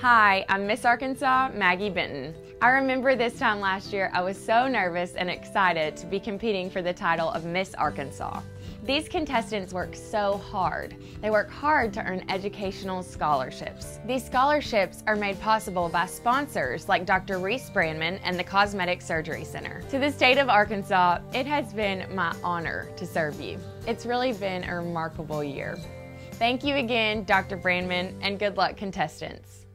Hi, I'm Miss Arkansas, Maggie Benton. I remember this time last year I was so nervous and excited to be competing for the title of Miss Arkansas. These contestants work so hard. They work hard to earn educational scholarships. These scholarships are made possible by sponsors like Dr. Rhys Branman and the Cosmetic Surgery Center. To the state of Arkansas, it has been my honor to serve you. It's really been a remarkable year. Thank you again, Dr. Branman, and good luck, contestants.